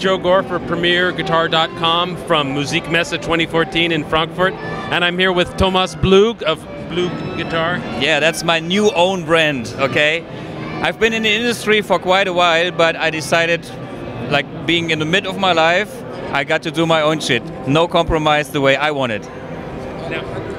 Joe Gore for PremierGuitar.com from Musikmesse 2014 in Frankfurt, and I'm here with Thomas Blug of BluGuitar. Yeah, that's my new own brand, okay? I've been in the industry for quite a while, but I decided, like being in the mid of my life, I got to do my own shit. No compromise the way I want it. Now,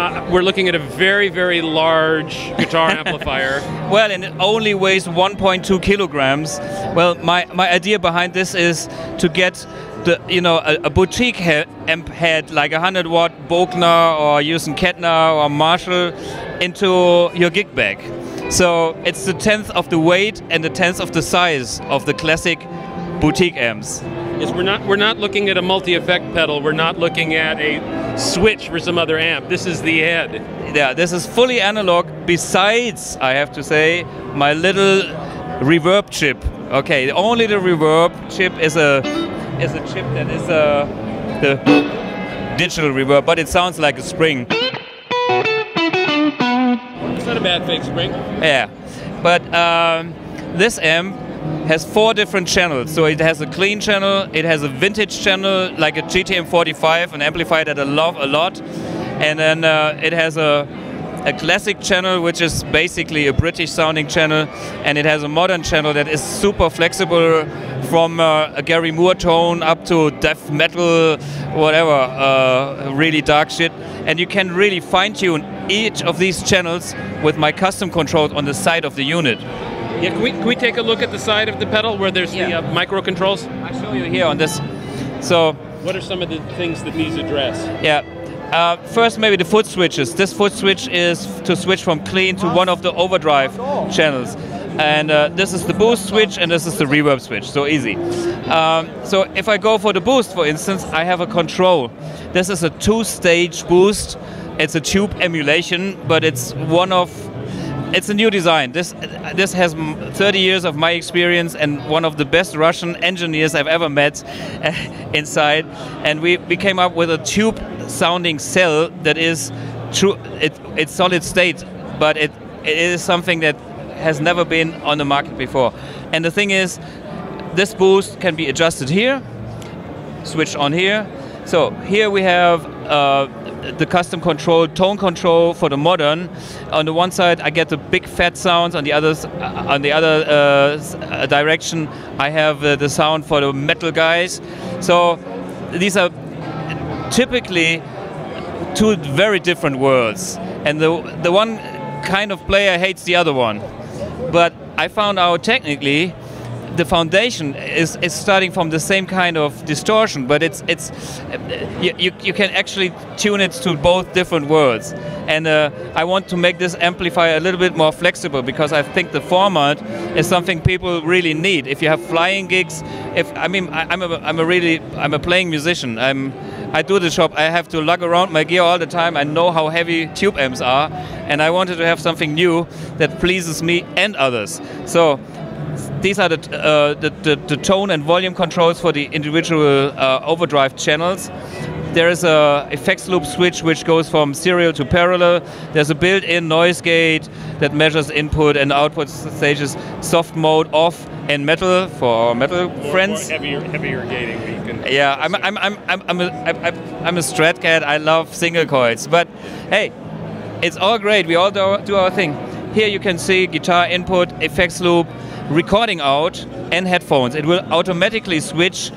uh, we're looking at a very, very large guitar amplifier. Well, and it only weighs 1.2 kilograms. Well, my, my idea behind this is to get the you know a, a boutique amp head like a 100 watt Bogner or Hughes & Kettner or Marshall into your gig bag. So it's the tenth of the weight and the tenth of the size of the classic boutique amps. Yes, we're not we're not looking at a multi-effect pedal. We're not looking at a switch for some other amp. This is the head. Yeah, this is fully analog. Besides, I have to say, my little reverb chip. Okay, only the reverb chip is a is a chip that is a the digital reverb, but it sounds like a spring. It's not a bad fake spring. Yeah, but um, this amp has four different channels. So it has a clean channel, it has a vintage channel like a JTM 45, an amplifier that I love a lot, and then uh, it has a a classic channel which is basically a British sounding channel and it has a modern channel that is super flexible from uh, a Gary Moore tone up to death metal whatever uh, really dark shit and you can really fine tune each of these channels with my custom controls on the side of the unit. Yeah, can we, can we take a look at the side of the pedal where there's yeah. the uh, micro controls? I'll show you here on this. So, what are some of the things that these address? Yeah, uh, first, maybe the foot switches. This foot switch is to switch from clean to one of the overdrive channels. And uh, this is the boost switch and this is the reverb switch, so easy. Um, so if I go for the boost, for instance, I have a control. This is a two-stage boost. It's a tube emulation, but it's one of it's a new design. This this has 30 years of my experience and one of the best Russian engineers I've ever met inside. And we, we came up with a tube sounding cell that is true. It, it's solid state, but it, it is something that has never been on the market before. And the thing is, this boost can be adjusted here, switched on here. So here we have uh, the custom control, tone control for the modern. On the one side, I get the big fat sounds. On the others, uh, on the other uh, direction, I have uh, the sound for the metal guys. So these are typically two very different worlds, and the the one kind of player hates the other one. But I found out technically the foundation is, is starting from the same kind of distortion, but it's it's you, you, you can actually tune it to both different worlds. And uh, I want to make this amplifier a little bit more flexible because I think the format is something people really need. If you have flying gigs, if I mean I, am a I'm a really I'm a playing musician. I'm I do the job. I have to lug around my gear all the time. I know how heavy tube amps are, and I wanted to have something new that pleases me and others. So these are the, uh, the, the, the, tone and volume controls for the individual uh, overdrive channels. There is a effects loop switch which goes from serial to parallel. There's a built-in noise gate that measures input and output stages, soft mode off, and metal for our metal more, friends. More heavier, heavier gating. yeah, I'm, I'm, I'm, I'm, I'm, a, I'm, I'm a strat cat. I love single coils, but hey, it's all great. We all do, do our thing. Here you can see guitar input, effects loop, recording out and headphones. It will automatically switch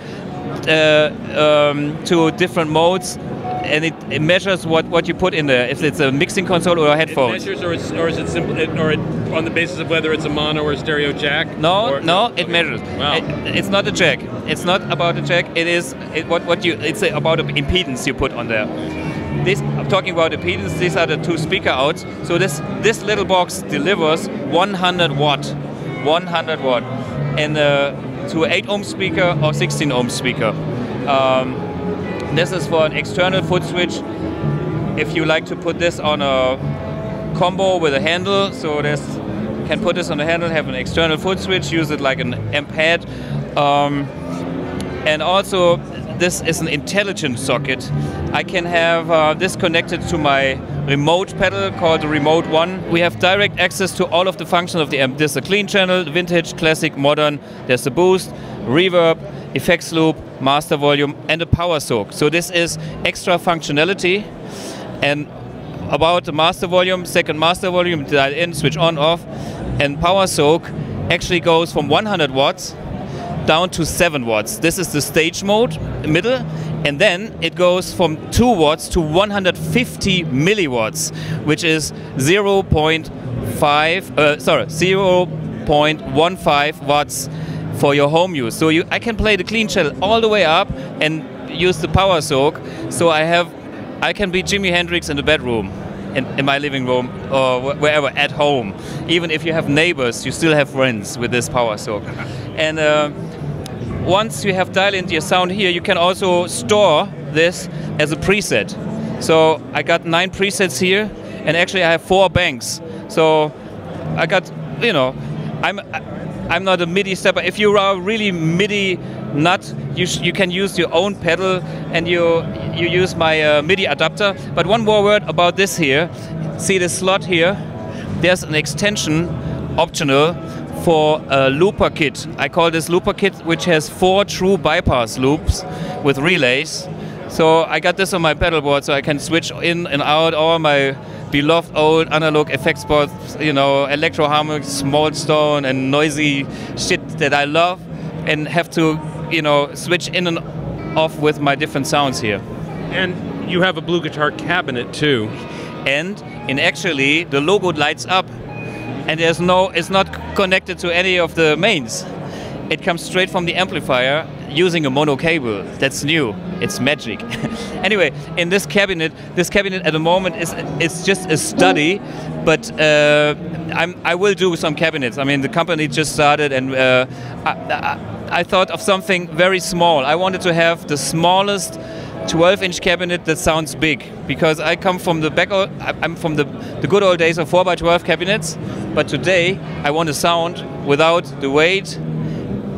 uh, um, to different modes and it, it, measures what, what you put in there. If it's a mixing console or a headphone. It measures, or, it's, or is it simple, or it, on the basis of whether it's a mono or a stereo jack? No, or, no, it okay. measures. Wow. It, it's not a jack. It's not about a jack. It is it, what what you. It's about the impedance you put on there. This I'm talking about impedance. These are the two speaker outs. So this this little box delivers 100 watt 100 watt, and uh, to 8 ohm speaker or 16 ohm speaker. Um, this is for an external foot switch. If you like to put this on a combo with a handle, so this can put this on the handle, have an external foot switch, use it like an amp head. Um, and also, this is an intelligent socket. I can have uh, this connected to my remote pedal called the Remote One. We have direct access to all of the functions of the amp. There's a clean channel, vintage, classic, modern. There's the boost, reverb, effects loop, master volume, and a power soak. So this is extra functionality. And about the master volume, second master volume, dial in, switch on, off, and power soak actually goes from 100 watts down to 7 watts. This is the stage mode, middle, and then it goes from 2 watts to 150 milliwatts, which is 0.5, uh, sorry, 0.15 watts for your home use. So you, I can play the clean shell all the way up and use the power soak. So I have, I can be Jimi Hendrix in the bedroom. In, in, my living room or wherever at home. Even if you have neighbors, you still have friends with this power soak. And uh, once you have dialed in your sound here, you can also store this as a preset. So I got nine presets here, and actually I have four banks. So I got, you know, I'm I'm not a MIDI stepper. If you are really MIDI nut, you, you can use your own pedal and you you use my uh, MIDI adapter. But one more word about this here. See the slot here? There's an extension optional for a looper kit. I call this looper kit, which has four true bypass loops with relays. So I got this on my pedal board, so I can switch in and out all my beloved old analog effects boards, you know, Electro-Harmonix, small stone, and noisy shit that I love, and have to, you know, switch in and off with my different sounds here. And you have a BluGuitar cabinet too. And in actually, the logo lights up and there's no, it's not connected to any of the mains. It comes straight from the amplifier using a mono cable. That's new. It's magic. anyway, in this cabinet, this cabinet at the moment is it's just a study, but uh, I'm, I will do some cabinets. I mean, the company just started, and uh, I, I, I thought of something very small. I wanted to have the smallest 12 inch cabinet that sounds big. Because I come from the back I'm from the, the good old days of 4x12 cabinets but today I want a sound without the weight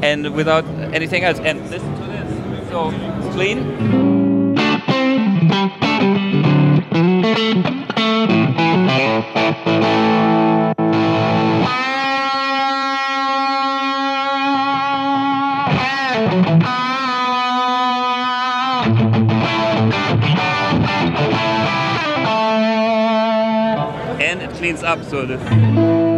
and without anything else. And listen to this. So clean cleans up so the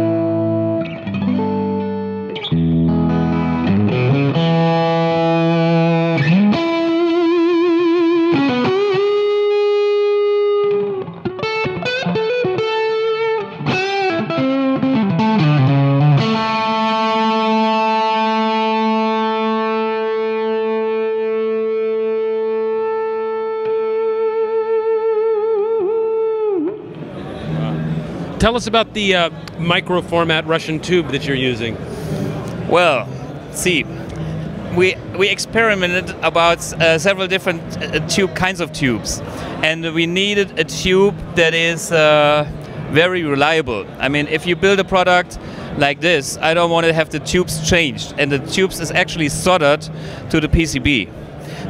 Tell us about the uh, micro format Russian tube that you're using. Well, see, we we experimented about uh, several different uh, tube kinds of tubes, and we needed a tube that is uh, very reliable. I mean, if you build a product like this, I don't want to have the tubes changed, and the tubes is actually soldered to the PCB.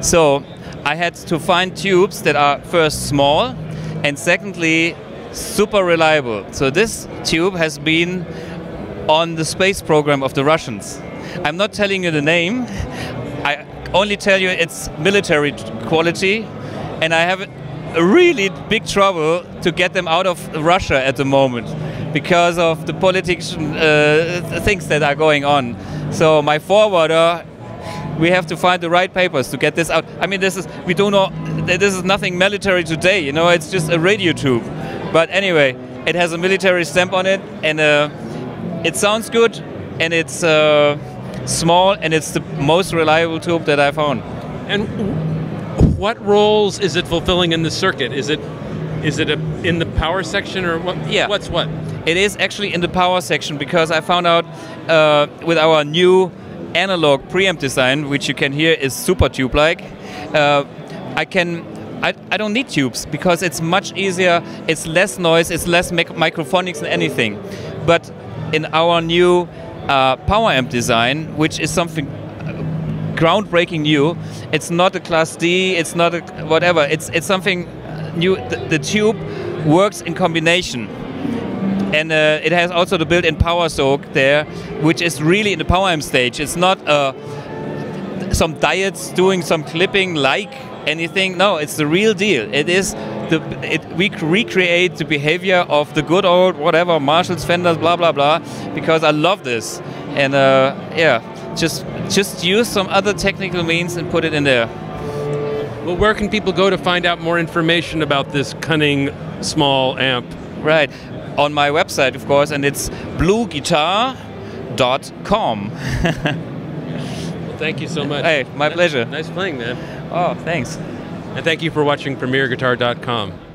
So I had to find tubes that are first small, and secondly super reliable. So this tube has been on the space program of the Russians. I'm not telling you the name. I only tell you it's military quality, and I have a really big trouble to get them out of Russia at the moment because of the politics uh, things that are going on. So my forwarder, we have to find the right papers to get this out. I mean, this is we do not. This is nothing military today. You know, it's just a radio tube. But anyway, it has a military stamp on it, and uh, it sounds good, and it's uh, small, and it's the most reliable tube that I've found. And what roles is it fulfilling in the circuit? Is it is it a, in the power section or what? Yeah. What's what? It is actually in the power section because I found out uh, with our new analog preamp design, which you can hear is super tube-like. Uh, I can I, I don't need tubes because it's much easier, it's less noise, it's less microphonics than anything. But in our new uh, power amp design, which is something uh, groundbreaking new, it's not a class D, it's not a whatever, it's, it's something new. The, the tube works in combination. And uh, it has also the built-in power soak there, which is really in the power amp stage. It's not uh, some diodes doing some clipping like anything. No, it's the real deal. It is the it, we recreate the behavior of the good old whatever Marshalls, Fenders, blah blah blah, because I love this. And uh, yeah, just just use some other technical means and put it in there. Well, where can people go to find out more information about this cunning small amp? Right, on my website, of course, and it's bluguitar.com. well, thank you so much. Hey, my nice, pleasure. Nice playing, man. Oh, thanks. And thank you for watching PremierGuitar.com.